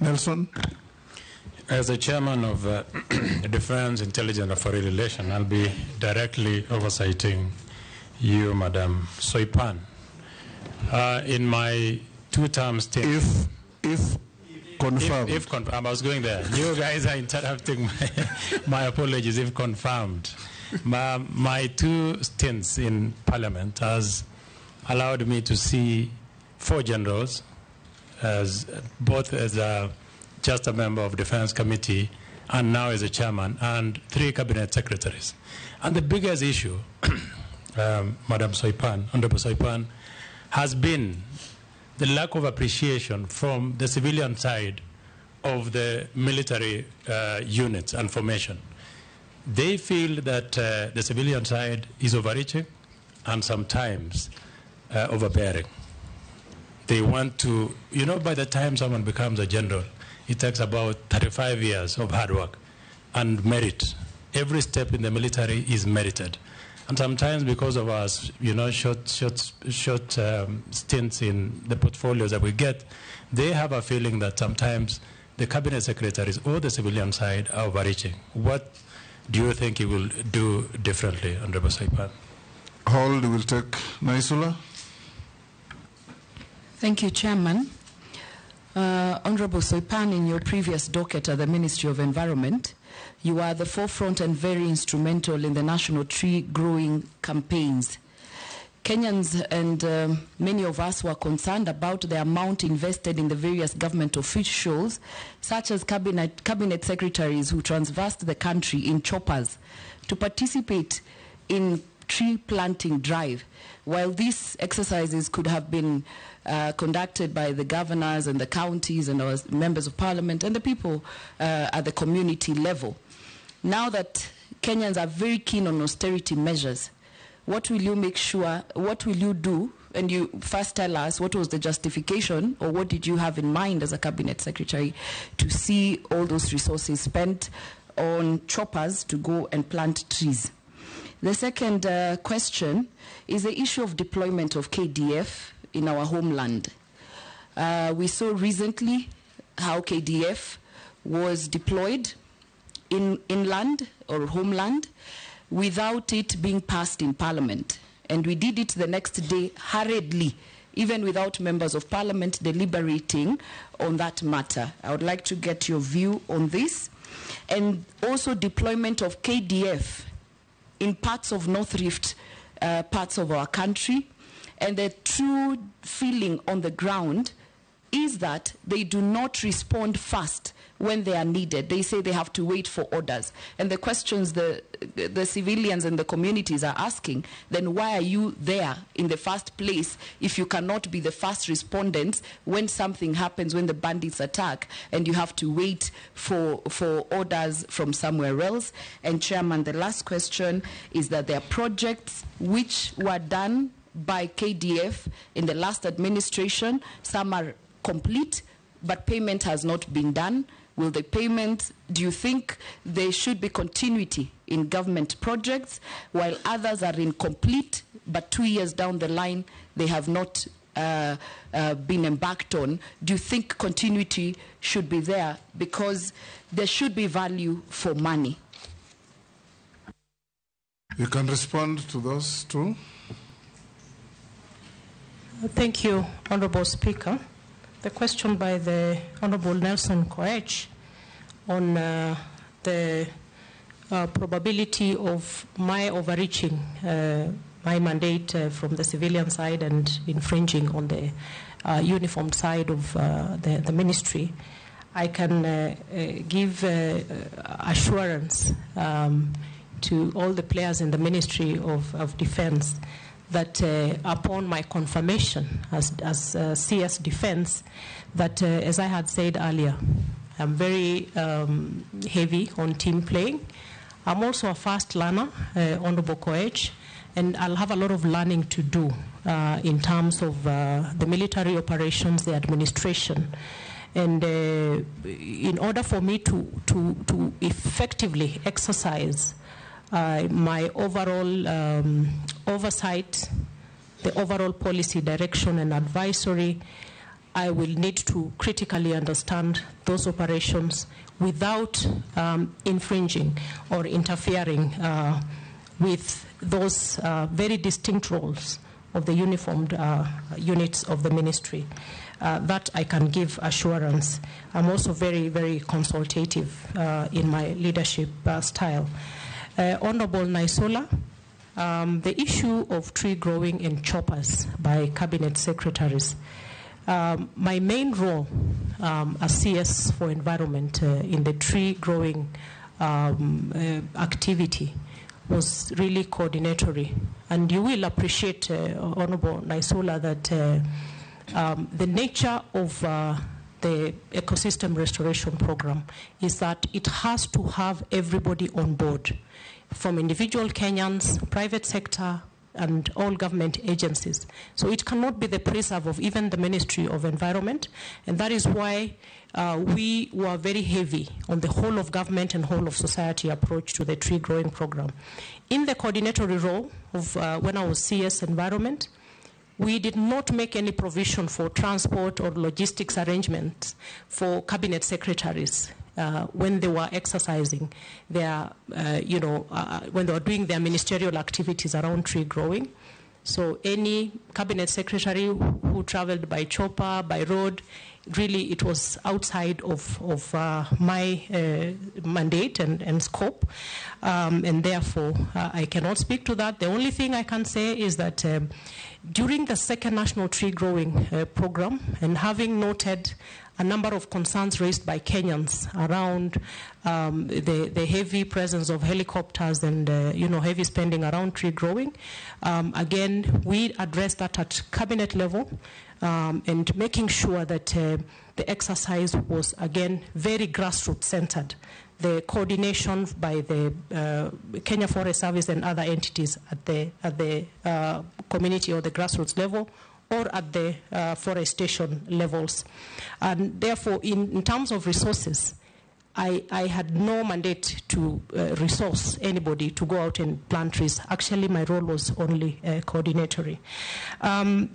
Nelson? As the chairman of uh, Defense Intelligence and Foreign Relations, I'll be directly oversighting you, Madam Soipan. Uh, in my two-term stint, If, if confirmed. if, if confirmed, I was going there. You guys are interrupting my, my apologies if confirmed. My, my two stints in Parliament has allowed me to see four generals, as both as a, just a member of Defense Committee and now as a chairman, and three cabinet secretaries. And the biggest issue, um, Madam Soipan, Honorable Soipan, has been the lack of appreciation from the civilian side of the military uh, units and formation. They feel that uh, the civilian side is overreaching and sometimes uh, overbearing. They want to, you know, by the time someone becomes a general, it takes about 35 years of hard work and merit. Every step in the military is merited. And sometimes because of our, you know, short, short, short um, stints in the portfolios that we get, they have a feeling that sometimes the cabinet secretaries or the civilian side are overreaching. What do you think you will do differently, Honorable Soipan? Hold we'll take Naisula. Thank you, Chairman. Uh, Honorable Soipan, in your previous docket at the Ministry of Environment, you are at the forefront and very instrumental in the national tree growing campaigns. Kenyans and um, many of us were concerned about the amount invested in the various government officials, such as cabinet, cabinet secretaries who transversed the country in choppers to participate in tree planting drive. While these exercises could have been uh, conducted by the governors and the counties and our members of parliament and the people uh, at the community level. Now that Kenyans are very keen on austerity measures, what will you make sure, what will you do? And you first tell us what was the justification or what did you have in mind as a cabinet secretary to see all those resources spent on choppers to go and plant trees? The second uh, question is the issue of deployment of KDF in our homeland. Uh, we saw recently how KDF was deployed in inland or homeland without it being passed in parliament. And we did it the next day hurriedly, even without members of parliament deliberating on that matter. I would like to get your view on this. And also deployment of KDF in parts of North Rift, uh, parts of our country. And the true feeling on the ground is that they do not respond fast when they are needed. They say they have to wait for orders. And the questions the, the civilians and the communities are asking, then why are you there in the first place if you cannot be the first respondents when something happens, when the bandits attack, and you have to wait for, for orders from somewhere else? And Chairman, the last question is that there are projects which were done by KDF in the last administration. Some are complete, but payment has not been done. Will the payments, do you think there should be continuity in government projects while others are incomplete, but two years down the line they have not uh, uh, been embarked on? Do you think continuity should be there? Because there should be value for money. You can respond to those two. Thank you, Honorable Speaker. The question by the Honorable Nelson Koech on uh, the uh, probability of my overreaching uh, my mandate uh, from the civilian side and infringing on the uh, uniformed side of the, the ministry, I can give assurance um, to all the players in the Ministry of, of Defense that uh, upon my confirmation as, as uh, CS Defense, that uh, as I had said earlier, I'm very um, heavy on team playing. I'm also a fast learner, Honorable Koech, and I'll have a lot of learning to do in terms of the military operations, the administration. And uh, in order for me to, to, to effectively exercise uh, my overall um, oversight, the overall policy direction and advisory, I will need to critically understand those operations without um, infringing or interfering uh, with those uh, very distinct roles of the uniformed uh, units of the ministry. Uh, that I can give assurance. I'm also very, very consultative uh, in my leadership uh, style. Uh, Honorable Naisula, um, the issue of tree growing in choppers by cabinet secretaries. Um, my main role um, as CS for environment uh, in the tree growing um, uh, activity was really coordinatory. And you will appreciate, uh, Honorable Naisula, that uh, um, the nature of uh, the ecosystem restoration program is that it has to have everybody on board, from individual Kenyans, private sector, and all government agencies. So it cannot be the preserve of even the Ministry of Environment, and that is why uh, we were very heavy on the whole of government and whole of society approach to the tree growing program. In the coordinatory role of uh, when I was CS Environment, we did not make any provision for transport or logistics arrangements for cabinet secretaries uh, when they were exercising their, uh, you know, uh, when they were doing their ministerial activities around tree growing. So any cabinet secretary who traveled by chopper, by road, really it was outside of, of uh, my uh, mandate and, and scope, um, and therefore uh, I cannot speak to that. The only thing I can say is that um, during the second national tree growing uh, program, and having noted a number of concerns raised by Kenyans around um, the, the heavy presence of helicopters and uh, you know heavy spending around tree growing. Um, again, we addressed that at cabinet level um, and making sure that uh, the exercise was again very grassroots centered. The coordination by the uh, Kenya Forest Service and other entities at the at the uh, community or the grassroots level or at the uh, forestation levels. And therefore, in, in terms of resources, I, I, had no mandate to uh, resource anybody to go out and plant trees. Actually, my role was only uh, coordinatory. Um,